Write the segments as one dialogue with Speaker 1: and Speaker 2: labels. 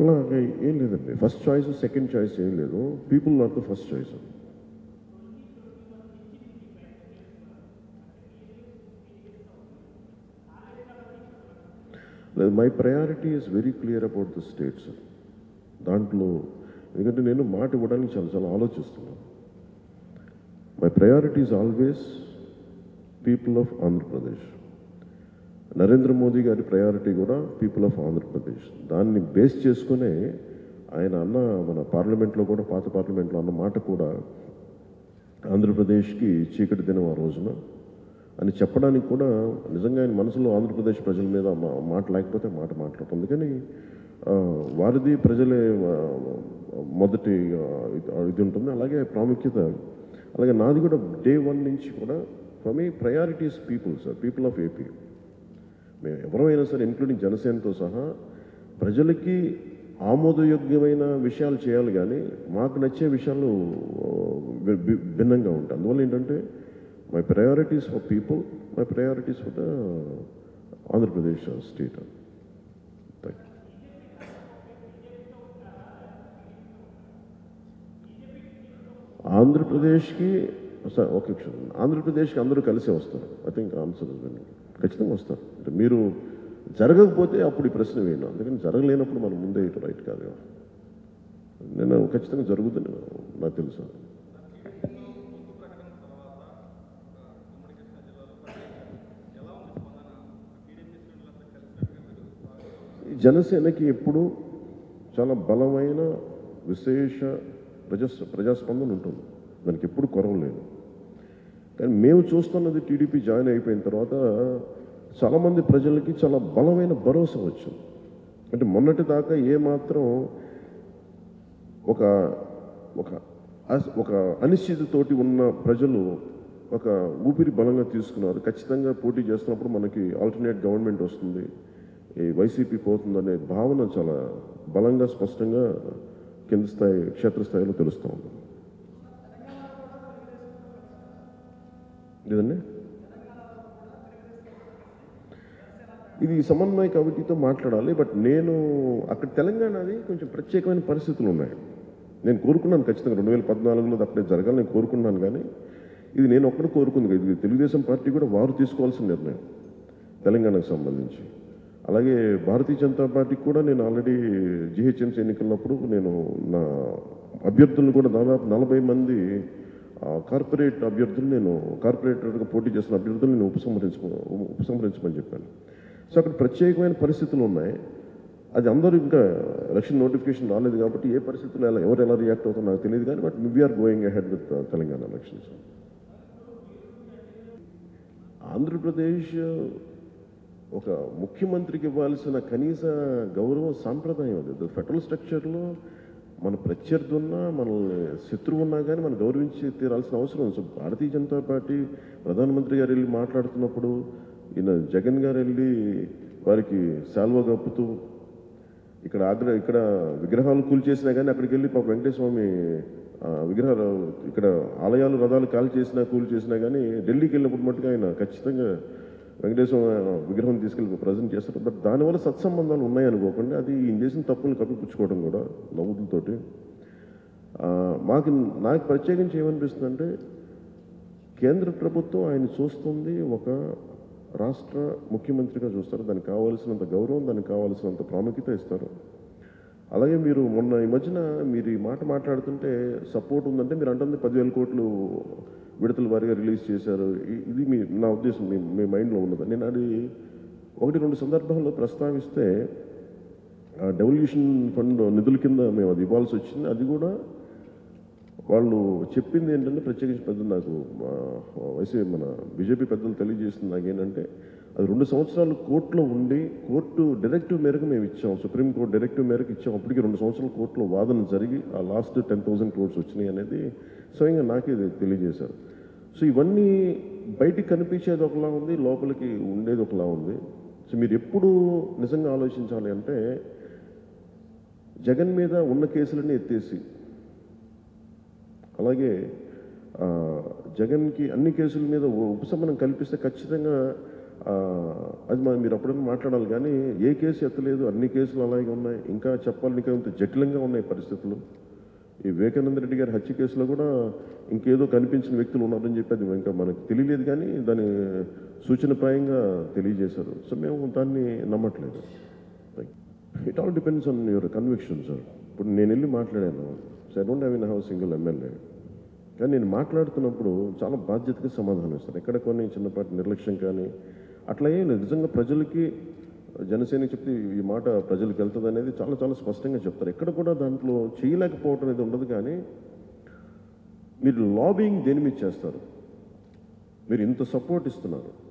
Speaker 1: అట్లా ఏం లేదండి. ఫస్ట్ చాయిస్ సెకండ్ చాయిస్ ఏం లేదు. People not the first choice లేదు my priority is very clear about the states దాంట్లో ఎందుకంటే నేను మాట ఇవ్వడానికి చాలా చాలా ఆలోచిస్తున్నాను. My priority is always people of Andhra Pradesh Narendra Modi గారి ప్రయారిటీ కూడా పీపుల్ ఆఫ్ ఆంధ్రప్రదేశ్. దాన్ని బేస్ చేసుకునే ఆయన అన్న మన పార్లమెంట్లో కూడా పాత పార్లమెంట్లో అన్న మాట కూడా ఆంధ్రప్రదేశ్కి చీకటి దినం ఆ రోజున. అని చెప్పడానికి కూడా నిజంగా ఆయన మనసులో ఆంధ్రప్రదేశ్ ప్రజల మీద మాట లేకపోతే మాట మాట్లాడుతుంది. అందుకని వారిది ప్రజలే మొదటి ఇది- ఇది ఉంటుంది. అలాగే ప్రాముఖ్యత అలాగే నాది కూడా డే వన్ నుంచి కూడా for me priorities people sir people of AP మేము ఎవరైనా సరే ఇంక్లూడింగ్ జనసేనతో సహా ప్రజలకి ఆమోదయోగ్యమైన విషయాలు చేయాలి కానీ మాకు నచ్చే విషయాలు భిన్నంగా ఉంటాయి. అందువల్ల ఏంటంటే my priorities for people my priorities for the Andhra Pradesh state ఆంధ్రప్రదేశ్కి సార్ ఓకే క్షణం ఆంధ్రప్రదేశ్కి అందరూ కలిసే వస్తారు. ఐ థింక్ ఆన్సర్ ఖచ్చితంగా వస్తారు. అంటే మీరు జరగకపోతే అప్పుడు ఈ ప్రశ్న వేయను. అందుకని జరగలేనప్పుడు మనం ముందే ఇటు రైట్ కాదు నేను ఖచ్చితంగా జరుగుతుంది నాకు తెలుసు. ఈ జనసేనకి ఎప్పుడు చాలా బలమైన విశేష ప్రజా ప్రజాస్పందన ఉంటుంది. దానికి ఎప్పుడు కొరవ లేదు. కానీ మేము చూస్తున్నది టీడీపీ జాయిన్ అయిపోయిన తర్వాత చాలామంది ప్రజలకి చాలా బలమైన భరోసా వచ్చింది. అంటే మొన్నటి దాకా ఏమాత్రం ఒక ఒక అస్- ఒక అనిశ్చితతోటి ఉన్న ప్రజలు ఒక ఊపిరి బలంగా తీసుకున్నారు. ఖచ్చితంగా పోటీ చేస్తున్నప్పుడు మనకి ఆల్టర్నేట్ గవర్నమెంట్ వస్తుంది. ఈ వైసీపీ పోతుందనే భావన చాలా బలంగా స్పష్టంగా కింద స్థాయి క్షేత్రస్థాయిలో తెలుస్తూ ఉంది. లేదండి ఇది సమన్వయ కమిటీతో మాట్లాడాలి బట్ నేను అక్కడ తెలంగాణది కొంచెం ప్రత్యేకమైన పరిస్థితులు ఉన్నాయి. నేను కోరుకున్నాను ఖచ్చితంగా రెండు వేల పద్నాలుగులో అక్కడే జరగాలి నేను కోరుకున్నాను కానీ ఇది నేను ఒక్కడే కోరుకుంది ఇది తెలుగుదేశం పార్టీ కూడా వారు తీసుకోవాల్సిన నిర్ణయం తెలంగాణకు సంబంధించి. అలాగే భారతీయ జనతా పార్టీకి కూడా నేను ఆల్రెడీ జిహెచ్ఎంసీ ఎన్నికలప్పుడు నేను నా అభ్యర్థులను కూడా దాదాపు నలభై మంది కార్పొరేట్ అభ్యర్థులు నేను కార్పొరేటర్గా పోటీ చేసిన అభ్యర్థులు నేను ఉపసంహరించుకో ఉపసంహరించమని చెప్పాను. సో అక్కడ ప్రత్యేకమైన పరిస్థితులు ఉన్నాయి. అది అందరూ ఇంకా ఎలక్షన్ నోటిఫికేషన్ రాలేదు కాబట్టి ఏ పరిస్థితులు ఎలా ఎవరు ఎలా రియాక్ట్ అవుతారో నాకు తెలియదు కానీ but we're going ahead with Telangana elections. Andhra Pradesh ఒక ముఖ్యమంత్రికి ఇవ్వాల్సిన కనీస గౌరవం సాంప్రదాయం అది. ఫెడరల్ స్ట్రక్చర్లో మన ప్రత్యర్థి ఉన్నా మన శత్రువు ఉన్నా కానీ మనం గౌరవించి తీరాల్సిన అవసరం ఉంది. సో భారతీయ జనతా పార్టీ ప్రధానమంత్రి గారు వెళ్ళి మాట్లాడుతున్నప్పుడు ఈయన జగన్ గారు వెళ్ళి వారికి శాల్వా కప్పుతూ ఇక్కడ ఆగ్ర ఇక్కడ విగ్రహాలు కూల్చేసినా కానీ అక్కడికి వెళ్ళి పాప వెంకటేశ్వర స్వామి విగ్రహాలు ఇక్కడ ఆలయాలు రథాలు కాల్ చేసినా కూల్ చేసినా కానీ ఢిల్లీకి వెళ్ళినప్పుడు మట్టుగా ఆయన ఖచ్చితంగా వెంకటేశ్వర విగ్రహం తీసుకెళ్ళి ప్రజెంట్ చేస్తారు. బట్ దానివల్ల సత్సంబంధాలు ఉన్నాయి అనుకోకుండా అది ఈ దేశం తప్పులు కప్పిపుచ్చుకోవడం కూడా నవ్వులతోటి. మాకు నాకు ప్రత్యేకించి ఏమనిపిస్తుందంటే కేంద్ర ప్రభుత్వం ఆయన చూస్తుంది ఒక రాష్ట్ర ముఖ్యమంత్రిగా చూస్తారు. దానికి కావాల్సినంత గౌరవం దానికి కావాల్సినంత ప్రాముఖ్యత ఇస్తారు. అలాగే మీరు మొన్న ఈ మధ్యన మీరు ఈ మాట మాట్లాడుతుంటే సపోర్ట్ ఉందంటే మీరు అంటుంది పదివేల కోట్లు విడతల వారిగా రిలీజ్ చేశారు. ఇది మీ నా ఉద్దేశం మీ మీ మైండ్లో ఉన్నది. నేను అది ఒకటి రెండు సందర్భాల్లో ప్రస్తావిస్తే డెవల్యూషన్ ఫండ్ నిధుల కింద మేము అది ఇవ్వాల్సి వచ్చింది. అది కూడా వాళ్ళు చెప్పింది ఏంటంటే ప్రత్యేకించి పెద్దలు నాకు వయసు వైసీ మన బీజేపీ పెద్దలు తెలియజేసింది నాకు ఏంటంటే అది రెండు సంవత్సరాలు కోర్టులో ఉండి కోర్టు డైరెక్టివ్ మేరకు మేము ఇచ్చాం. సుప్రీంకోర్టు డైరెక్టివ్ మేరకు ఇచ్చాం. అప్పటికి రెండు సంవత్సరాలు కోర్టులో వాదన జరిగి ఆ లాస్ట్ టెన్ థౌసండ్ క్రోడ్స్ వచ్చినాయి అనేది స్వయంగా నాకే ఇది తెలియజేశారు. సో ఇవన్నీ బయటికి కనిపించేది ఒకలా ఉంది లోపలికి ఉండేది ఒకలా ఉంది. సో మీరు ఎప్పుడు నిజంగా ఆలోచించాలి అంటే జగన్ మీద ఉన్న కేసులన్నీ ఎత్తేసి అలాగే జగన్కి అన్ని కేసుల మీద ఉపశమనం కల్పిస్తే ఖచ్చితంగా అది మనం మీరు అప్పుడైనా మాట్లాడాలి. కానీ ఏ కేసు ఎత్తలేదు. అన్ని కేసులు అలాగే ఉన్నాయి. ఇంకా చెప్పాలని కొంత ఇంత జటిలంగా ఉన్నాయి పరిస్థితులు. ఈ వివేకానంద రెడ్డి గారి హత్య కేసులో కూడా ఇంకేదో కనిపించిన వ్యక్తులు ఉన్నారని చెప్పి అది ఇంకా మనకు తెలియలేదు. కానీ దాని సూచనప్రాయంగా తెలియజేశారు. సో మేము దాన్ని నమ్మట్లేదు. It all depends on your conviction sir ఇప్పుడు నేను వెళ్ళి మాట్లాడాను. Sir don't have in have single MLA కానీ నేను మాట్లాడుతున్నప్పుడు చాలా బాధ్యతగా సమాధానం ఇస్తాను ఎక్కడ కొన్ని చిన్నపాటి నిర్లక్ష్యం కానీ అట్లా ఏం లేదు నిజంగా ప్రజలకి జనసేన చెప్తే ఈ మాట ప్రజలకు వెళ్తుంది అనేది చాలా చాలా స్పష్టంగా చెప్తారు. ఎక్కడ కూడా దాంట్లో చేయలేకపోవటం అనేది ఉండదు కానీ మీరు లాబింగ్ దేని మీద చేస్తారు? మీరు ఇంత సపోర్ట్ ఇస్తున్నారు.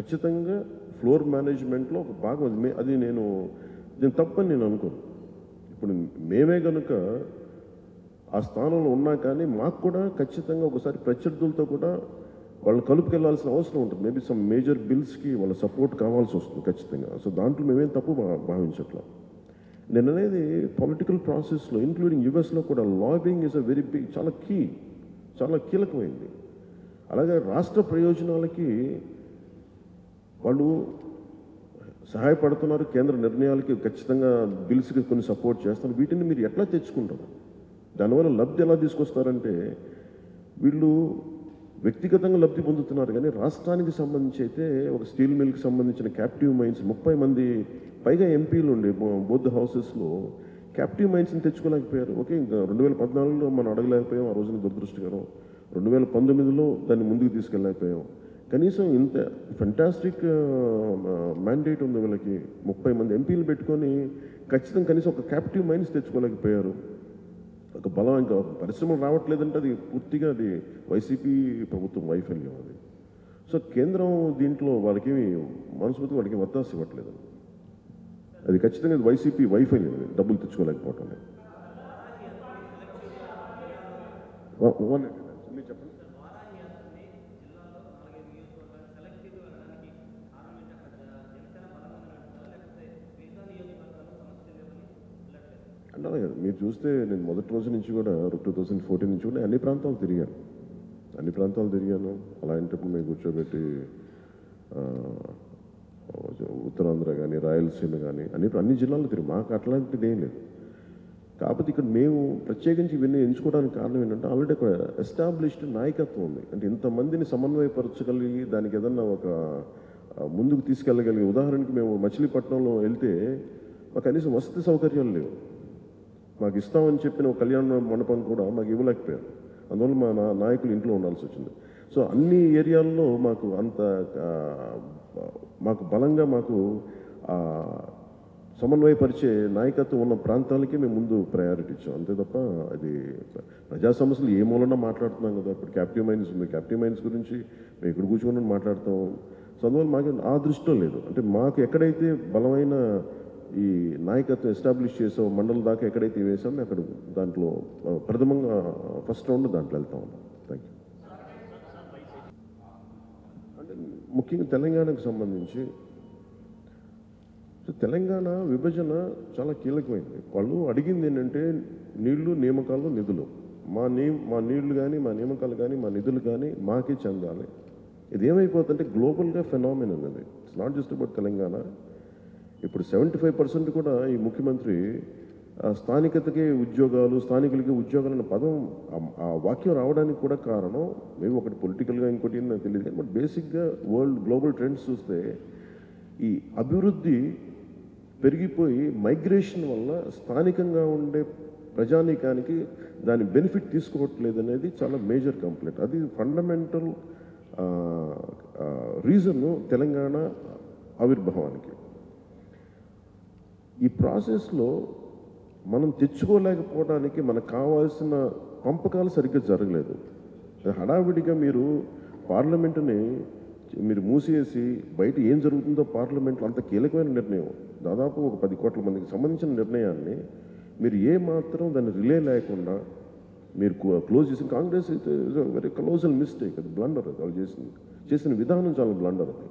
Speaker 1: ఖచ్చితంగా ఫ్లోర్ మేనేజ్మెంట్లో ఒక భాగం అది. మే- అది నేను నేను తప్పని నేను అనుకోను. ఇప్పుడు మేమే కనుక ఆ స్థానంలో ఉన్నా కానీ మాకు కూడా ఖచ్చితంగా ఒకసారి ప్రత్యర్థులతో కూడా వాళ్ళు కలుపుకెళ్ళాల్సిన అవసరం ఉంటుంది. మేబీ సమ్ మేజర్ బిల్స్కి వాళ్ళ సపోర్ట్ కావాల్సి వస్తుంది ఖచ్చితంగా. సో దాంట్లో మేమేం తప్పు భా- భావించట్లా. నేను అనేది పొలిటికల్ ప్రాసెస్లో ఇంక్లూడింగ్ యుఎస్లో కూడా lobbying is a very big చాలా కీ చాలా కీలకమైంది. అలాగే రాష్ట్ర ప్రయోజనాలకి వాళ్ళు సహాయపడుతున్నారు కేంద్ర నిర్ణయాలకి ఖచ్చితంగా బిల్స్కి కొన్ని సపోర్ట్ చేస్తారు. వీటిని మీరు ఎట్లా తెచ్చుకుంటారు? దానివల్ల లబ్ధి ఎలా తీసుకొస్తారంటే వీళ్ళు వ్యక్తిగతంగా లబ్ధి పొందుతున్నారు. కానీ రాష్ట్రానికి సంబంధించి అయితే ఒక స్టీల్ మిల్కి సంబంధించిన క్యాప్టివ్ మైన్స్ ముప్పై మంది పైగా ఎంపీలు ఉండే బోర్డు హౌసెస్లో క్యాప్టివ్ మైన్స్ని తెచ్చుకోలేకపోయారు. ఓకే ఇంకా రెండు వేల పద్నాలుగులో మనం అడగలేకపోయాం ఆ రోజున దురదృష్టకరం. రెండు వేల పంతొమ్మిదిలో దాన్ని ముందుకు తీసుకెళ్ళలేకపోయాం. కనీసం ఇంత ఫెంటాస్టిక్ మ్యాండేట్ ఉంది వీళ్ళకి. ముప్పై మంది ఎంపీలు పెట్టుకొని ఖచ్చితంగా కనీసం ఒక క్యాప్టివ్ మైన్స్ తెచ్చుకోలేకపోయారు. ఒక బలం ఇంకా పరిశ్రమలు రావట్లేదంటే అది పూర్తిగా అది వైసీపీ ప్రభుత్వం వైఫల్యం అది. సో కేంద్రం దీంట్లో వాళ్ళకి మనస్ఫూర్తి వాళ్ళకి వత్తాసు ఇవ్వట్లేదు. అది ఖచ్చితంగా అది వైసీపీ వైఫల్యం అది డబ్బులు తెచ్చుకోలేకపోవటం వన్- వన్ మీరు చెప్పండి అలాగే మీరు చూస్తే నేను మొదటి రోజు నుంచి కూడా టూ థౌజండ్ ఫోర్టీన్ నుంచి కూడా అన్ని ప్రాంతాలు తిరిగాను. అన్ని ప్రాంతాలు తిరిగాను. అలాంటప్పుడు మేము కూర్చోబెట్టి ఉత్తరాంధ్ర కానీ రాయలసీమ కానీ అన్ని అన్ని జిల్లాల్లో తిరిగి. మాకు అట్లాంటిది ఏం లేదు. కాకపోతే ఇక్కడ మేము ప్రత్యేకించి ఇవన్నీ ఎంచుకోవడానికి కారణం ఏంటంటే ఆల్రెడీ ఒక ఎస్టాబ్లిష్డ్ నాయకత్వం ఉంది. అంటే ఇంతమందిని సమన్వయపరచగలిగి దానికి ఏదన్నా ఒక ముందుకు తీసుకెళ్ళగలిగే ఉదాహరణకి మేము మచిలీపట్నంలో వెళ్తే మాకు కనీసం వసతి సౌకర్యాలు లేవు. మాకు ఇస్తామని చెప్పిన ఒక కళ్యాణ మండపం కూడా మాకు ఇవ్వలేకపోయారు. అందువల్ల మా నా నాయకులు ఇంట్లో ఉండాల్సి వచ్చింది. సో అన్ని ఏరియాల్లో మాకు అంత మాకు బలంగా మాకు సమన్వయపరిచే నాయకత్వం ఉన్న ప్రాంతాలకే మేము ముందు ప్రయారిటీ ఇచ్చాం. అంతే తప్ప అది ప్రజా సమస్యలు ఏ మూలన మాట్లాడుతున్నాం కదా ఇప్పుడు క్యాప్టివ్ మైన్స్ ఉంది. క్యాప్టివ్ మైన్స్ గురించి మేము ఇక్కడ కూర్చొని మాట్లాడతాం. సో అందువల్ల మాకు ఆ దృష్టిలో లేదు. అంటే మాకు ఎక్కడైతే బలమైన ఈ నాయకత్వం ఎస్టాబ్లిష్ చేసాం మండలం దాకా ఎక్కడైతే వేసామో అక్కడ దాంట్లో ప్రథమంగా ఫస్ట్ రౌండ్ దాంట్లో వెళ్తా ఉన్నాం థ్యాంక్ యూ అంటే ముఖ్యంగా తెలంగాణకు సంబంధించి తెలంగాణ విభజన చాలా కీలకమైంది. వాళ్ళు అడిగింది ఏంటంటే నీళ్ళు నియామకాలు నిధులు. మా నీ మా నీళ్ళు కానీ మా నియమకాలు కానీ మా నిధులు కానీ మాకే చెందాలి. ఇది ఏమైపోతుందంటే గ్లోబల్గా ఫెనామినల్ అది. It's not just about Telangana. ఇప్పుడు సెవెంటీ ఫైవ్ పర్సెంట్ కూడా ఈ ముఖ్యమంత్రి స్థానికతకి ఉద్యోగాలు స్థానికులకి ఉద్యోగాలు అనే పదం ఆ- వాక్యం రావడానికి కూడా కారణం మేము ఒకటి పొలిటికల్గా ఇంకోటి నాకు తెలియదు కానీ బట్ బేసిక్గా వరల్డ్ గ్లోబల్ ట్రెండ్స్ చూస్తే ఈ అభివృద్ధి పెరిగిపోయి మైగ్రేషన్ వల్ల స్థానికంగా ఉండే ప్రజానీకానికి దాని బెనిఫిట్ తీసుకోవట్లేదు అనేది చాలా మేజర్ కంప్లైంట్. అది ఫండమెంటల్ రీజన్ తెలంగాణ ఆవిర్భావానికి. ఈ ప్రాసెస్లో మనం తెచ్చుకోలేకపోవడానికి మనకు కావాల్సిన పంపకాలు సరిగ్గా జరగలేదు. హడావిడిగా మీరు పార్లమెంటుని మీరు మూసేసి బయట ఏం జరుగుతుందో పార్లమెంట్లో అంత కీలకమైన నిర్ణయం దాదాపు ఒక పది కోట్ల మందికి సంబంధించిన నిర్ణయాన్ని మీరు ఏ మాత్రం దాన్ని రిలే లేకుండా మీరు క్లోజ్ చేసిన కాంగ్రెస్ అయితే వెరీ క్లోజల్ మిస్టేక్ అది బ్లండర్ అది వాళ్ళు చేసింది. చేసిన విధానం చాలా బ్లండర్ అది.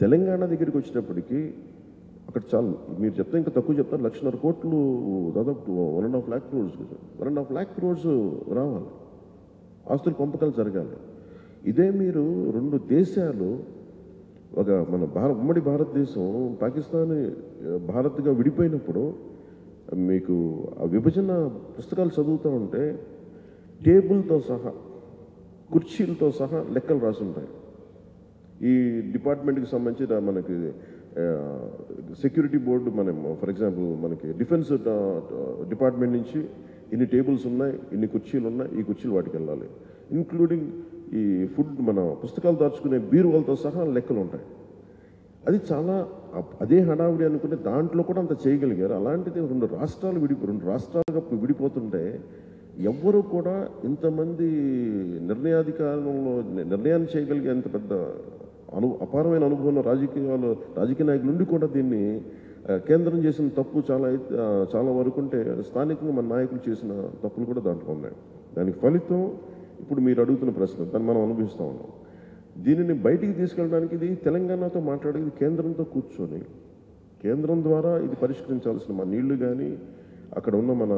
Speaker 1: తెలంగాణ దగ్గరికి వచ్చినప్పటికీ అక్కడ చాలు. మీరు చెప్తే ఇంకా తక్కువ చెప్తారు. లక్షన్నర కోట్లు దాదాపు one and half lakh crores one and half lakh crores రావాలి. ఆస్తులు పంపకాలు జరగాలి. ఇదే మీరు రెండు దేశాలు ఒక మన భార ఉమ్మడి భారతదేశం పాకిస్తాన్ భారత్గా విడిపోయినప్పుడు మీకు ఆ విభజన పుస్తకాలు చదువుతూ ఉంటే టేబుల్తో సహా కుర్చీలతో సహా లెక్కలు రాసి ఉంటాయి ఈ డిపార్ట్మెంట్కి సంబంధించి మనకి సెక్యూరిటీ బోర్డు మనం ఫర్ ఎగ్జాంపుల్ మనకి డిఫెన్స్ డిపార్ట్మెంట్ నుంచి ఇన్ని టేబుల్స్ ఉన్నాయి ఇన్ని కుర్చీలు ఉన్నాయి ఈ కుర్చీలు వాటికి వెళ్ళాలి. ఇంక్లూడింగ్ ఈ ఫుడ్ మన పుస్తకాలు దాచుకునే బీరువాలతో సహా లెక్కలు ఉంటాయి. అది చాలా అప్- అదే హడావుడి అనుకునే దాంట్లో కూడా అంత చేయగలిగారు. అలాంటిది రెండు రాష్ట్రాలు విడి రెండు రాష్ట్రాలుగా విడిపోతుంటే ఎవ్వరూ కూడా ఇంతమంది నిర్ణయాధికారంలో నిర్ణయాన్ని చేయగలిగే అంత పెద్ద అను అపారమైన అనుభవం రాజకీయాలు రాజకీయ నాయకుల నుండి కూడా దీన్ని కేంద్రం చేసిన తప్పు చాలా చాలా వరకు ఉంటే స్థానికంగా మన నాయకులు చేసిన తప్పులు కూడా దాంట్లో ఉన్నాయి. దానికి ఫలితం ఇప్పుడు మీరు అడుగుతున్న ప్రశ్న దాన్ని మనం అనుభవిస్తూ ఉన్నాం. దీనిని బయటికి తీసుకెళ్ళడానికి ఇది తెలంగాణతో మాట్లాడేది కేంద్రంతో కూర్చొని కేంద్రం ద్వారా ఇది పరిష్కరించాల్సిన మన నీళ్ళు కానీ అక్కడ ఉన్న మన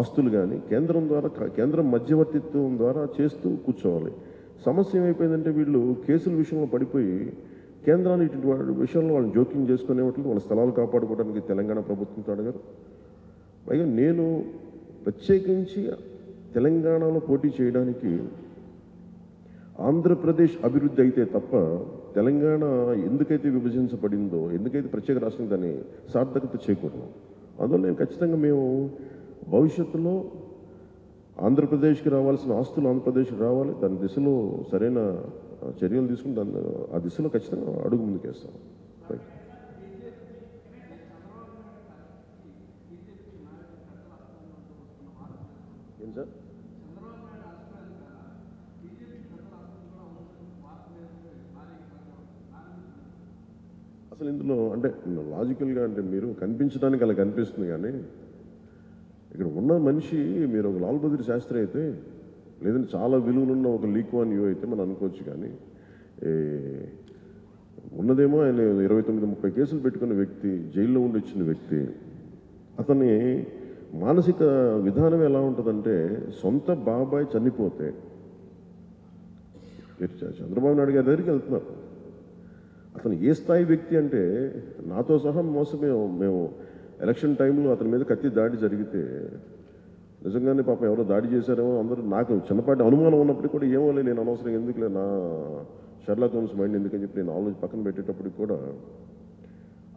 Speaker 1: ఆస్తులు కానీ కేంద్రం ద్వారా కేంద్రం మధ్యవర్తిత్వం ద్వారా చేస్తూ కూర్చోవాలి. సమస్య ఏమైపోయిందంటే వీళ్ళు కేసుల విషయంలో పడిపోయి కేంద్రాన్ని ఇటువంటి విషయంలో వాళ్ళని జోక్యం చేసుకునే వాళ్ళ స్థలాలు కాపాడుకోవడానికి తెలంగాణ ప్రభుత్వంతో అడగారు. పైగా నేను ప్రత్యేకించి తెలంగాణలో పోటీ చేయడానికి ఆంధ్రప్రదేశ్ అభివృద్ధి అయితే తప్ప తెలంగాణ ఎందుకైతే విభజించబడిందో ఎందుకైతే ప్రత్యేక రాష్ట్రం దాన్ని సార్థకత చేకూడదు అందువల్ల నేను ఖచ్చితంగా మేము భవిష్యత్తులో ఆంధ్రప్రదేశ్కి రావాల్సిన ఆస్తులు ఆంధ్రప్రదేశ్కి రావాలి. దాని దిశలో సరైన చర్యలు తీసుకుని దాన్ని ఆ దిశలో ఖచ్చితంగా అడుగు ముందుకేస్తాం. రైట్ ఏం సార్? అసలు ఇందులో అంటే లాజికల్గా అంటే మీరు కనిపించడానికి అలా కనిపిస్తుంది కానీ ఇక్కడ ఉన్న మనిషి మీరు ఒక లాల్ బహదూర్ శాస్త్రి అయితే లేదంటే చాలా విలువలున్న ఒక లీక్వాన్ యూ అయితే మనం అనుకోవచ్చు కానీ ఏ, ఉన్నదేమో ఆయన ఇరవై తొమ్మిది ముప్పై కేసులు పెట్టుకున్న వ్యక్తి జైల్లో ఉండి వచ్చిన వ్యక్తి అతని మానసిక విధానం ఎలా ఉంటుందంటే సొంత బాబాయ్ చనిపోతే చంద్రబాబు నాయుడు గారి దగ్గరికి వెళ్తున్నారు. అతను ఏ స్థాయి వ్యక్తి అంటే నాతో సహా మోసమే మేము మేము ఎలక్షన్ టైంలో అతని మీద కత్తి దాడి జరిగితే నిజంగానే పాపం ఎవరో దాడి చేశారేమో అందరూ నాకు చిన్నపాటి అనుమానం ఉన్నప్పటికీ కూడా ఏమో లే నేను అనవసరం ఎందుకులే నా షర్లా హోమ్స్ మైండ్ ఎందుకని చెప్పి నేను ఆలోచన పక్కన పెట్టేటప్పటికి కూడా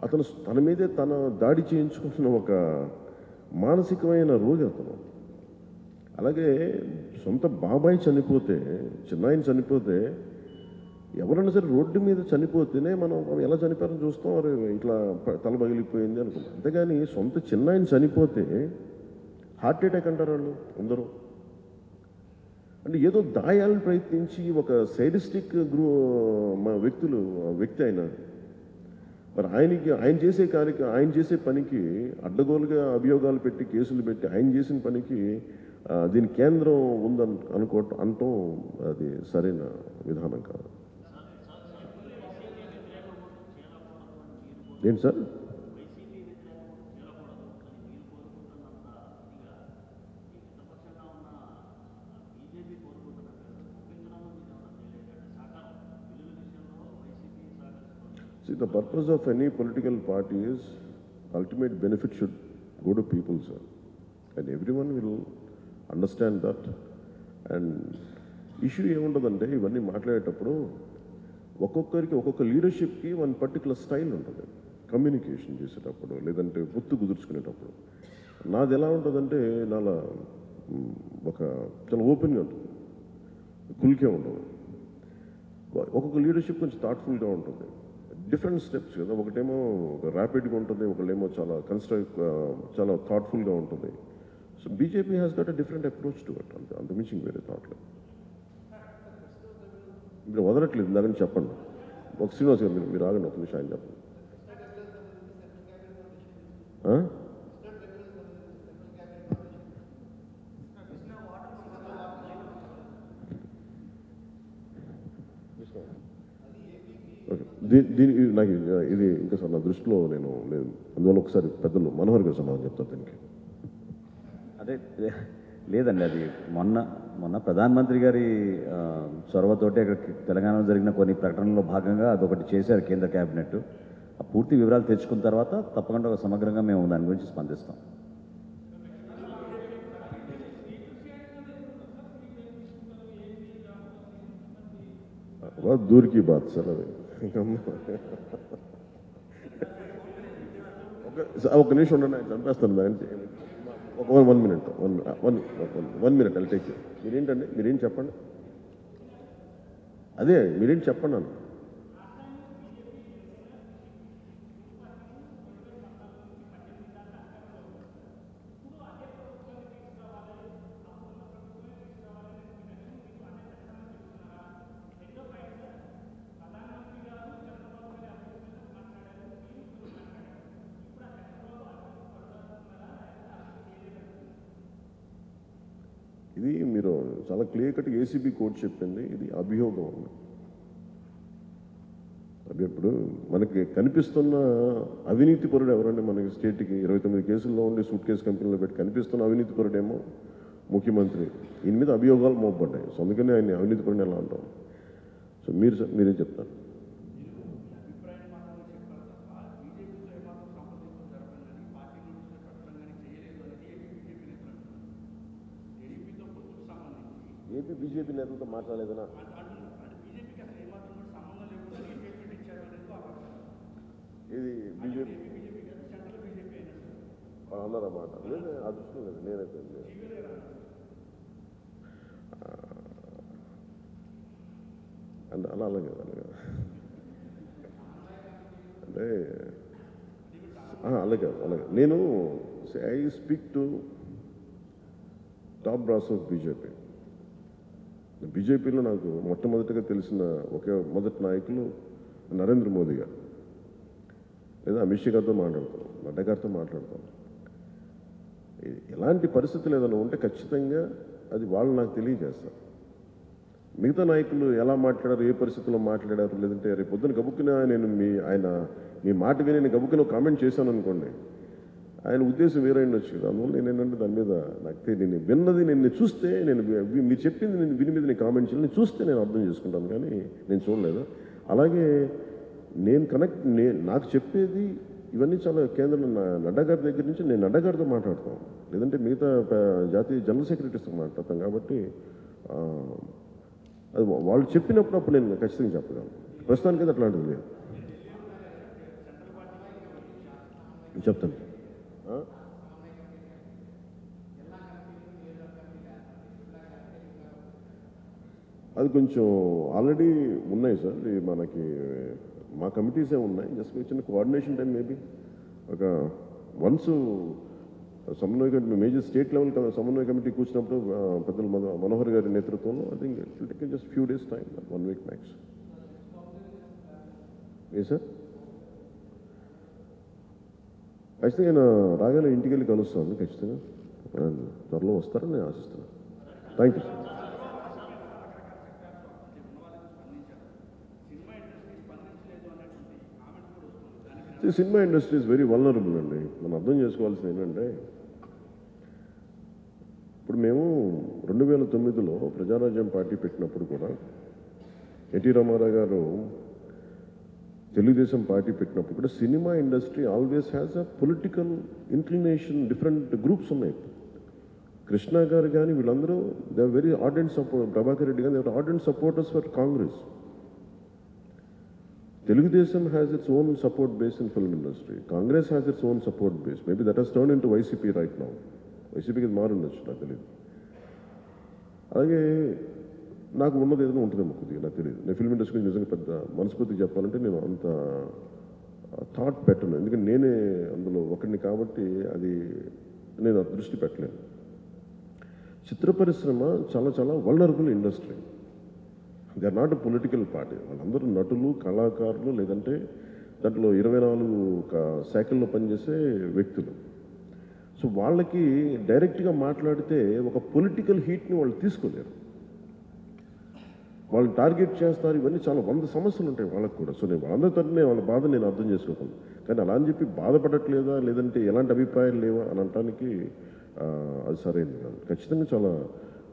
Speaker 1: అతను తన మీదే తన దాడి చేయించుకుంటున్న ఒక మానసికమైన రోగి అతను. అలాగే సొంత బాబాయ్ చనిపోతే చిన్నాయన చనిపోతే ఎవరైనా సరే రోడ్డు మీద చనిపోతేనే మనం ఎలా చనిపోయారని చూస్తాం. అరే ఇట్లా తల పగిలిపోయింది అనుకుంటాం. అంతేగాని సొంత చిన్న ఆయన చనిపోతే హార్ట్ అటాక్ అంటారు వాళ్ళు? అందరూ. అంటే ఏదో దాయాలను ప్రయత్నించి ఒక సైడిస్టిక్ గ్రూ మా వ్యక్తులు వ్యక్తి ఆయన మరి ఆయనకి ఆయన చేసే కార్యక్రమం ఆయన చేసే పనికి అడ్డగోలుగా అభియోగాలు పెట్టి కేసులు పెట్టి ఆయన చేసిన పనికి దీని కేంద్రం ఉందని అనుకోవటం అనటం అది సరైన విధానం కాదు. ఏంటి sir See, the purpose of any political party is ultimate benefit should go to people, sir. And everyone will understand that. And issue ఏముంటుందంటే ఇవన్నీ మాట్లాడేటప్పుడు ఒక్కొక్కరికి ఒక్కొక్క లీడర్షిప్కి వన్ పర్టికులర్ స్టైల్ ఉంటుంది కమ్యూనికేషన్ చేసేటప్పుడు లేదంటే ఒత్తు కుదుర్చుకునేటప్పుడు నాది ఎలా ఉంటుందంటే నాలా ఒక చాలా ఓపెన్గా ఉంటుంది. కుల్కే ఉండదు ఒక్కొక్క లీడర్షిప్ కొంచెం థాట్ఫుల్గా ఉంటుంది. డిఫరెంట్ స్టెప్స్ కదా. ఒకటేమో ఒక ర్యాపిడ్గా ఉంటుంది ఒకళ్ళేమో చాలా కన్స్ట్రక్ చాలా థాట్ఫుల్గా ఉంటుంది. So BJP has got a different approach to it అంత అంత మించింగ్ వేరే థాట్లో ఇప్పుడు వదలట్లేదు ఇందాక చెప్పండి. ఒక శ్రీనివాస్ గారు మీరు మీరు ఆగండి ఒక నిమిషం ఆయన చెప్పండి. దీని ఇది నాకు ఇది- ఇంకా సార్ నా దృష్టిలో నేను లేదు. అందువల్ల ఒకసారి పెద్దలు మనోహర్ గారు సమాధానం చెప్తారు దీనికి.
Speaker 2: అదే లేదండి అది మొన్న మొన్న ప్రధానమంత్రి గారి చొరవతోటి అక్కడ తెలంగాణలో జరిగిన కొన్ని ప్రకటనల్లో భాగంగా అదొకటి చేశారు కేంద్ర కేబినెట్ ఆ పూర్తి వివరాలు తెచ్చుకున్న తర్వాత తప్పకుండా ఒక సమగ్రంగా మేము దాని గురించి స్పందిస్తాం.
Speaker 1: దూరికి బాత్ సార్ అది. ఒక నిమిషం ఉండండి చంపేస్తాను దాని ఒక one one minute one one one minute I'll take మీరేంటండి? మీరేం చెప్పండి? అదే మీరేంటి చెప్పండి అన్న ఇది మీరు చాలా క్లియర్ కట్ ఏసీబీ కోర్టు చెప్పింది. ఇది అభియోగం అన్న అది ఇప్పుడు మనకి కనిపిస్తున్న అవినీతి పరుడు ఎవరండి? మనకి స్టేట్కి ఇరవై తొమ్మిది కేసుల్లో ఉండి సూట్ కేసు కంపెనీలో పెట్టి కనిపిస్తున్న అవినీతి పరుడేమో ముఖ్యమంత్రి. ఈయన మీద అభియోగాలు మోపడ్డాయి సో అందుకని ఆయన అవినీతి పరుడు ఎలా అంటాం? సో మీరు మీరేం చెప్తారు. ఏపీ బీజేపీ నేతలతో మాట్లాడలేదనా? ఇది బీజేపీ? అన్నారన్నమాట లేదు అదృష్టం లేదు. నేనైతే లేదు. ఆ, అంటే అలా అలాగే అలాగే అంటే అలాగే అలాగే నేను I speak to top brass of BJP. బీజేపీలో నాకు మొట్టమొదటిగా తెలిసిన ఒకే మొదటి నాయకులు నరేంద్ర మోదీ గారు. లేదా అమిత్ షా గారితో మాట్లాడతాం నడ్డా గారితో మాట్లాడతాం. ఎలాంటి పరిస్థితులు ఏదైనా ఉంటే ఖచ్చితంగా అది వాళ్ళు నాకు తెలియజేస్తారు. మిగతా నాయకులు ఎలా మాట్లాడారు ఏ పరిస్థితుల్లో మాట్లాడారు లేదంటే రేపు పొద్దున గబుక్కున నేను మీ ఆయన మీ మాట విని నేను గబుక్కున కామెంట్ చేశాను అనుకోండి ఆయన ఉద్దేశం వేరే ఉండొచ్చు అందువల్ల నేను ఏంటంటే దాని మీద నాకు తె- నేను విన్నది నేను చూస్తే నేను మీరు చెప్పింది నేను విని మీద నేను కామెంట్ చేయాలి నేను చూస్తే నేను అర్థం చేసుకుంటాను. కానీ నేను చూడలేదు. అలాగే నేను కనెక్ట్ నేను నాకు చెప్పేది ఇవన్నీ చాలా కేంద్రం నా- నడ్డా గారి దగ్గర నుంచి నేను నడ్డా గారితో లేదంటే మిగతా జాతీయ జనరల్ సెక్రటరీస్తో మాట్లాడతాం కాబట్టి అది వాళ్ళు చెప్పినప్పుడు అప్పుడు నేను ఖచ్చితంగా చెప్పగలను. ప్రస్తుతానికైతే అట్లాంటిది లేదు. చెప్తాను. అది కొంచెం ఆల్రెడీ ఉన్నాయి సార్. మనకి మా కమిటీసే ఉన్నాయి. జస్ట్ చిన్న కోఆర్డినేషన్ టైం మేబీ. ఒక వన్స్ సమన్వయ కమిటీ మేజర్ స్టేట్ లెవెల్ సమన్వయ కమిటీ కూర్చున్నప్పుడు ఆ, పెద్దలు మనోహర్ గారి నేతృత్వంలో I think take just few days time one week max A sir ఖచ్చితంగా నేను రాగానే ఇంటికి వెళ్ళి కలుస్తాను ఖచ్చితంగా. త్వరలో వస్తారని నేను ఆశిస్తున్నాను. Thank you sir cinema industry is very vulnerable అండి. మనం అర్థం చేసుకోవాల్సింది ఏంటంటే ఇప్పుడు మేము రెండు వేల తొమ్మిదిలో ప్రజారాజ్యం పార్టీ పెట్టినప్పుడు కూడా ఎన్టీ రామారావు గారు తెలుగుదేశం పార్టీ పెట్టినప్పుడు కూడా cinema industry always has a political inclination different groups ఉన్నాయి. కృష్ణ గారు కానీ వీళ్ళందరూ they very ardent support Prabhakar Reddy కానీ they ardent supporters for Congress Telugu Desam has its own support base in film industry Congress has its own support base maybe that has turn in to YCP right now వైసీపీకి ఇది మారుండొచ్చు నాకు తెలియదు అలాగే నాకు ఉన్నది ఏదైనా ఉంటుందేమో కొద్దిగా నాకు తెలియదు నేను ఫిల్మ్ ఇండస్ట్రీ గురించి నిజంగా పెద్ద మనస్ఫూర్తి చెప్పాలంటే నేను అంత థాట్ పెట్టను. ఎందుకంటే నేనే అందులో ఒకరిని కాబట్టి అది నేను దృష్టి పెట్టలేను. చిత్ర పరిశ్రమ చాలా చాలా vulnerable industry they are not political party వాళ్ళందరూ నటులు కళాకారులు లేదంటే దాంట్లో ఇరవై నాలుగు శాఖల్లో పనిచేసే వ్యక్తులు. సో వాళ్ళకి డైరెక్ట్గా మాట్లాడితే ఒక పొలిటికల్ హీట్ని వాళ్ళు తీసుకోలేరు. వాళ్ళు టార్గెట్ చేస్తారు. ఇవన్నీ చాలా వంద సమస్యలు ఉంటాయి వాళ్ళకి కూడా. సో నేను వాళ్ళందరి తరఫున వాళ్ళ బాధ నేను అర్థం చేసుకోగలను కానీ అలా అని చెప్పి బాధపడట్లేదా? లేదంటే ఎలాంటి అభిప్రాయాలు లేవా? అని అనటానికి అది సరైనది కాదు. ఖచ్చితంగా చాలా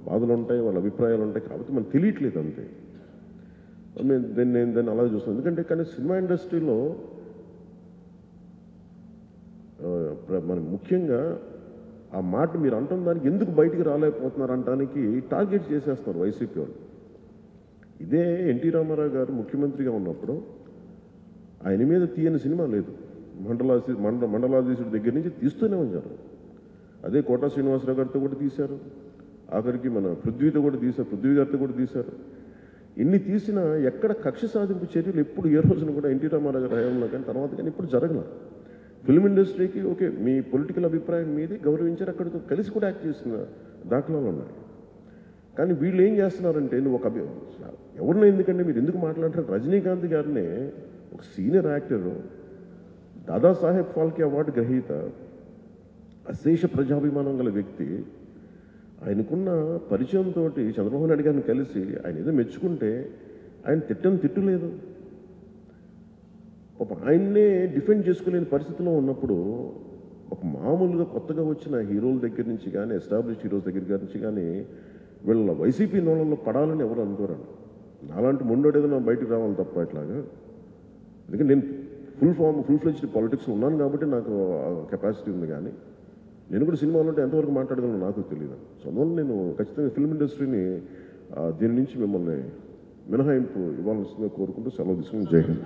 Speaker 1: బాధలు ఉంటాయి వాళ్ళ అభిప్రాయాలు ఉంటాయి. కాబట్టి మనకు తెలియట్లేదు అంతే. నేను దాన్ని నేను దాన్ని అలా చూస్తాను. ఎందుకంటే కానీ సినిమా ఇండస్ట్రీలో మనం మన ముఖ్యంగా ఆ మాట మీరు అంటున్న దానికి ఎందుకు బయటికి రాలేకపోతున్నారు అనడానికి టార్గెట్ చేసేస్తున్నారు వైసీపీ వాళ్ళు. ఇదే ఎన్టీ రామారావు గారు ముఖ్యమంత్రిగా ఉన్నప్పుడు ఆయన మీద తీయని సినిమా లేదు. మండలాసి మండ మండలాధీశుడి దగ్గర నుంచి తీస్తూనే ఉన్నారు. అదే కోటా శ్రీనివాసరావు గారితో కూడా తీశారు. ఆఖరికి మన పృథ్వీతో కూడా తీశారు పృథ్వీ గారితో కూడా తీశారు. ఎన్ని తీసినా ఎక్కడ కక్ష సాధింపు చర్యలు ఎప్పుడు ఏ రోజున కూడా ఎన్టీ రామారావు గారు హయాంలో కానీ తర్వాత కానీ ఇప్పుడు జరగల. ఫిల్మ్ ఇండస్ట్రీకి ఓకే మీ పొలిటికల్ అభిప్రాయం మీది గౌరవించారు అక్కడితో కలిసి కూడా యాక్ట్ చేసిన దాఖలాలు ఉన్నాయి. కానీ వీళ్ళు ఏం చేస్తున్నారంటే నువ్వు ఒక ఎవరినో ఎందుకంటే మీరు ఎందుకు మాట్లాడతారు రజనీకాంత్ గారినే ఒక senior actor Dadasaheb Phalke award గ్రహీత అశేష ప్రజాభిమానం గల వ్యక్తి ఆయనకున్న పరిచయంతో చంద్రబాబు నాయుడు గారిని కలిసి ఆయన ఏదో మెచ్చుకుంటే ఆయన తిట్టని తిట్టు లేదు పాప ఆయన్నే డిఫెండ్ చేసుకోలేని పరిస్థితిలో ఉన్నప్పుడు ఒక మామూలుగా కొత్తగా వచ్చిన హీరోల దగ్గర నుంచి కానీ ఎస్టాబ్లిష్ హీరోస్ దగ్గర నుంచి కానీ వీళ్ళ వైసీపీ నోళ్ళలో పడాలని ఎవరు అనుకోరండి. నాలాంటి మొండోడు నా బయటకు రావాలి తప్ప ఇట్లాగా. ఎందుకంటే నేను full form full fledged politics ఉన్నాను కాబట్టి నాకు కెపాసిటీ ఉంది కానీ నేను కూడా సినిమాలో ఉంటే ఎంతవరకు మాట్లాడగలను నాకు తెలియదు సో అందువల్ల నేను ఖచ్చితంగా ఫిల్మ్ ఇండస్ట్రీని దీని నుంచి మిమ్మల్ని మినహాయింపు ఇవ్వాల్సిందిగా కోరుకుంటూ సెలవు తీసుకుని జై హింద్.